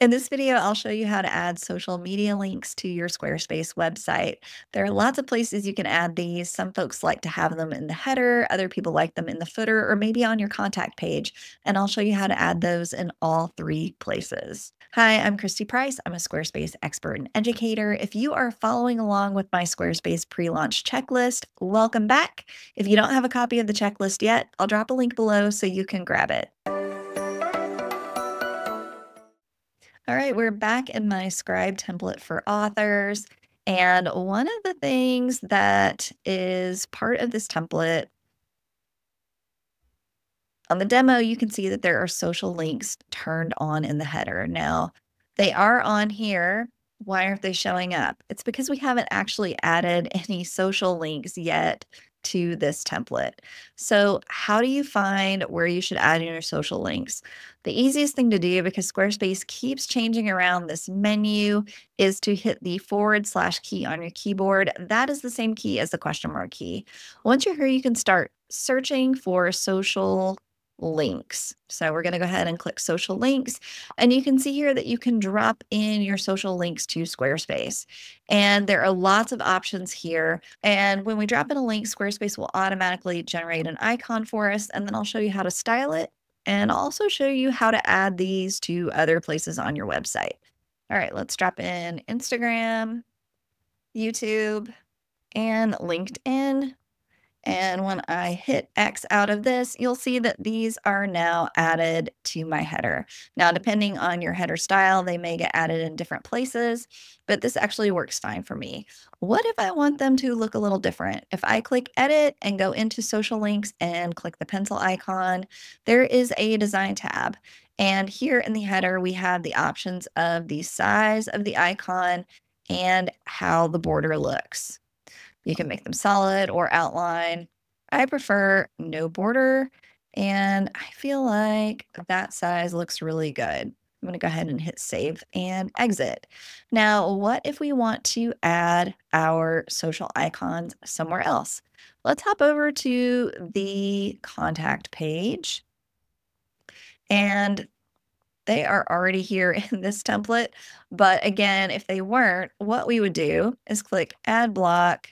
In this video, I'll show you how to add social media links to your Squarespace website. There are lots of places you can add these. Some folks like to have them in the header, other people like them in the footer, or maybe on your contact page. And I'll show you how to add those in all three places. Hi, I'm Christy Price. I'm a Squarespace expert and educator. If you are following along with my Squarespace pre-launch checklist, welcome back. If you don't have a copy of the checklist yet, I'll drop a link below so you can grab it. All right, we're back in my scribe template for authors. And one of the things that is part of this template on the demo, you can see that there are social links turned on in the header. Now, they are on here. Why aren't they showing up? It's because we haven't actually added any social links yet to this template. So, how do you find where you should add in your social links? The easiest thing to do, because Squarespace keeps changing around this menu, is to hit the forward slash key on your keyboard. That is the same key as the question mark key. Once you're here, you can start searching for social links. So we're going to go ahead and click social links. And you can see here that you can drop in your social links to Squarespace. And there are lots of options here. And when we drop in a link, Squarespace will automatically generate an icon for us. And then I'll show you how to style it and I'll also show you how to add these to other places on your website. All right, let's drop in Instagram, YouTube, and LinkedIn. And when I hit X out of this, you'll see that these are now added to my header. Now, depending on your header style, they may get added in different places, but this actually works fine for me. What if I want them to look a little different? If I click edit and go into social links and click the pencil icon, there is a design tab. And here in the header, we have the options of the size of the icon and how the border looks. You can make them solid or outline. I prefer no border, and I feel like that size looks really good. I'm going to go ahead and hit save and exit. Now, what if we want to add our social icons somewhere else? Let's hop over to the contact page. And they are already here in this template. But again, if they weren't, what we would do is click add block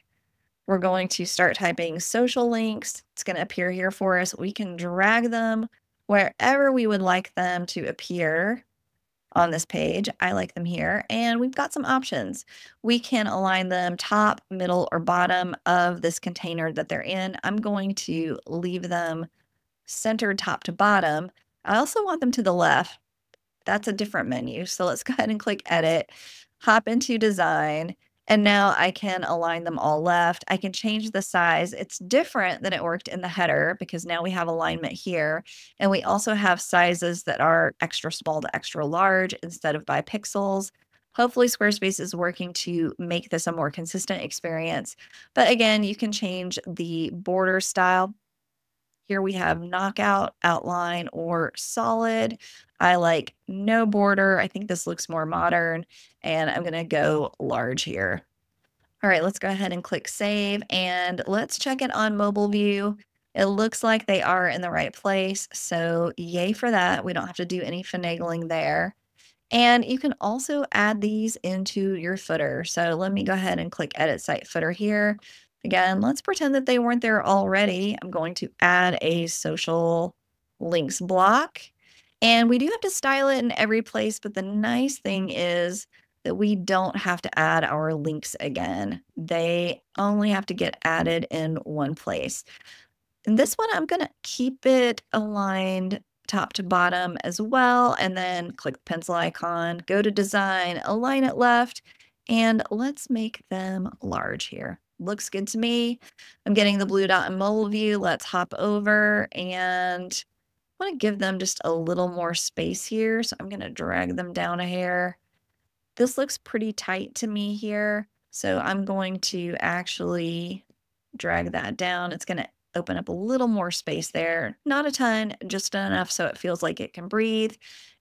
we're going to start typing social links. It's going to appear here for us. We can drag them wherever we would like them to appear on this page. I like them here. And we've got some options. We can align them top, middle, or bottom of this container that they're in. I'm going to leave them centered top to bottom. I also want them to the left. That's a different menu. So let's go ahead and click edit, hop into design, and now I can align them all left. I can change the size. It's different than it worked in the header because now we have alignment here. And we also have sizes that are extra small to extra large instead of by pixels. Hopefully Squarespace is working to make this a more consistent experience. But again, you can change the border style here we have knockout, outline, or solid. I like no border. I think this looks more modern, and I'm going to go large here. All right, let's go ahead and click save, and let's check it on mobile view. It looks like they are in the right place, so yay for that. We don't have to do any finagling there. And you can also add these into your footer. So let me go ahead and click edit site footer here. Again, let's pretend that they weren't there already. I'm going to add a social links block. And we do have to style it in every place, but the nice thing is that we don't have to add our links again. They only have to get added in one place. In this one, I'm going to keep it aligned top to bottom as well, and then click the pencil icon, go to design, align it left, and let's make them large here looks good to me. I'm getting the blue dot in mobile view. Let's hop over and I want to give them just a little more space here. So I'm going to drag them down a hair. This looks pretty tight to me here. So I'm going to actually drag that down. It's going to open up a little more space there. Not a ton, just enough so it feels like it can breathe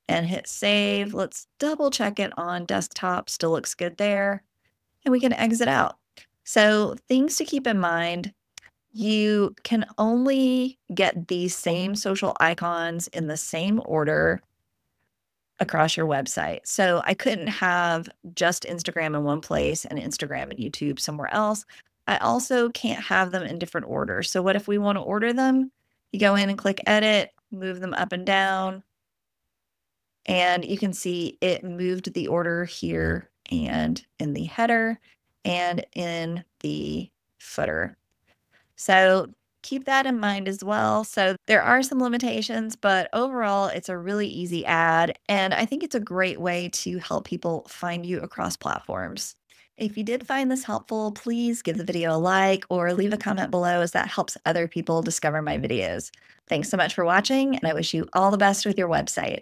and hit save. Let's double check it on desktop. Still looks good there. And we can exit out. So, things to keep in mind you can only get these same social icons in the same order across your website. So I couldn't have just Instagram in one place and Instagram and YouTube somewhere else. I also can't have them in different orders. So what if we want to order them? You go in and click edit, move them up and down, and you can see it moved the order here and in the header and in the footer. So keep that in mind as well. So there are some limitations, but overall, it's a really easy add. And I think it's a great way to help people find you across platforms. If you did find this helpful, please give the video a like or leave a comment below as that helps other people discover my videos. Thanks so much for watching, and I wish you all the best with your website.